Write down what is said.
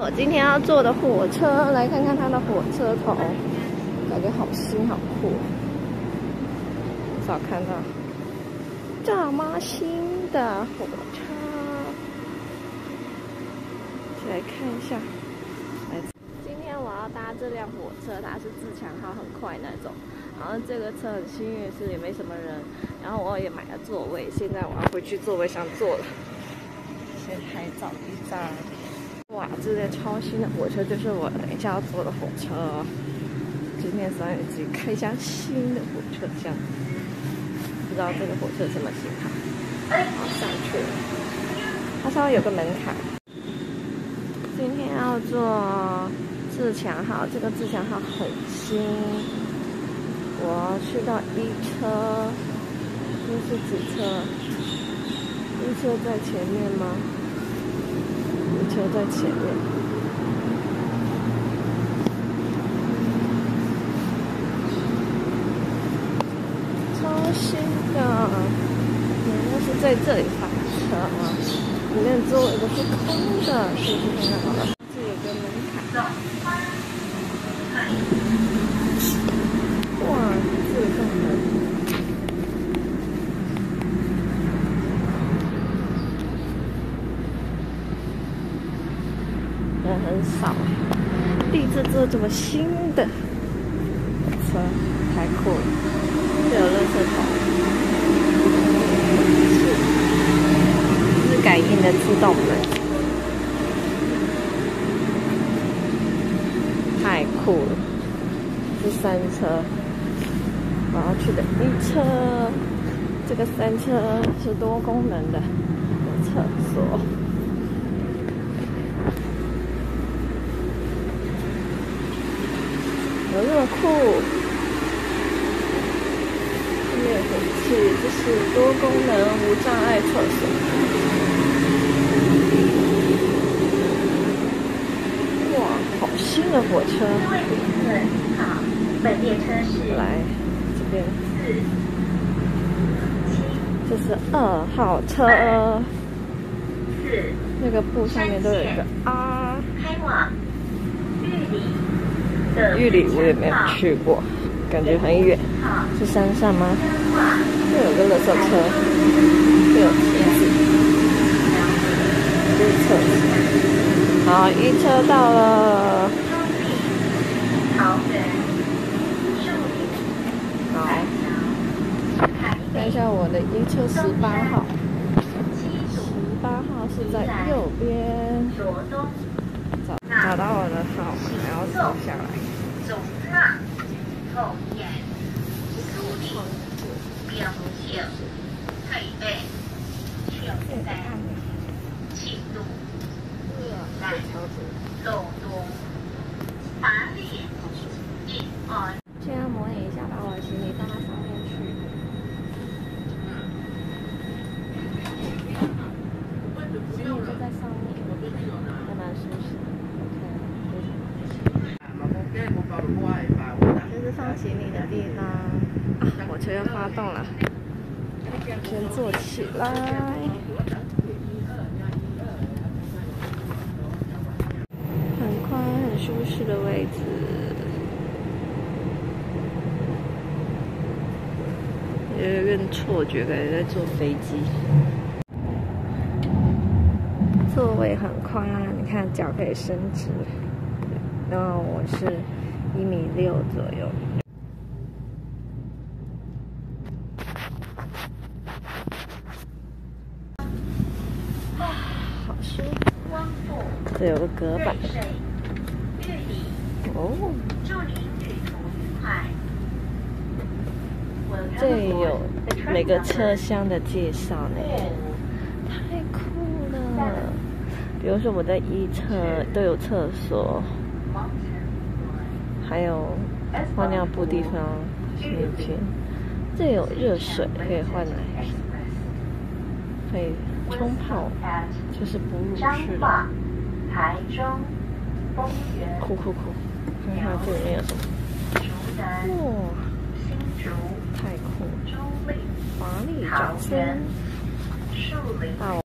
我今天要坐的火车，来看看它的火车头，感觉好新好酷。早看到这妈新的火车，来看一下。今天我要搭这辆火车，它是自强号，很快那种。然后这个车很幸运是也没什么人，然后我也买了座位，现在我要回去座位上坐了。先拍照一张。哇，这辆超新的火车就是我等一下要坐的火车。今天三月几开箱新的火车厢，不知道这个火车什么型号。好，上去了。它稍微有个门槛。今天要坐自强号，这个自强号很新。我去到一车，这是几车？一车在前面吗？车在前面，超新的，原来是在这里发车吗？里面座位都是空的，是不是？这有个门槛。哇，自动门。很少，第一次坐这么新的车，太酷了！这有热车头，是是感应的自动门，太酷了！是三车，我要去的一车，这个三车是多功能的，有厕所。有那么酷！灭火器，这是多功能无障碍厕所。哇，好新的火车！旅客好，本列车是来这边，这是二号车。四，那个布上面都有一个啊。开往玉里。玉里我也没有去过，感觉很远。是山上吗？这有个垃圾车，又有梯子。这是厕所。好，一车到了。好。看一下我的一车十八号。十八号是在右边。找找到我的号码，然后走下来。总纳后面，配备，全在里一二。现在模拟一下，把我的行李放到上面去。行李就在上面，还蛮舒适的。行李的地方啊！火车要发动了，先坐起来。很宽、很舒适的位置，有点错觉，感觉在坐飞机。座位很宽，你看脚可以伸直。然后我是一米六左右，好舒服。这有个隔板。哦。这有每个车厢的介绍呢，太酷了。比如说我在一侧都有厕所。还有换尿布地方，洗面巾，这有热水可以换奶，可以冲泡，就是哺乳式的。酷酷酷！看看这里面有什么？哇，太酷！华丽掌声！大。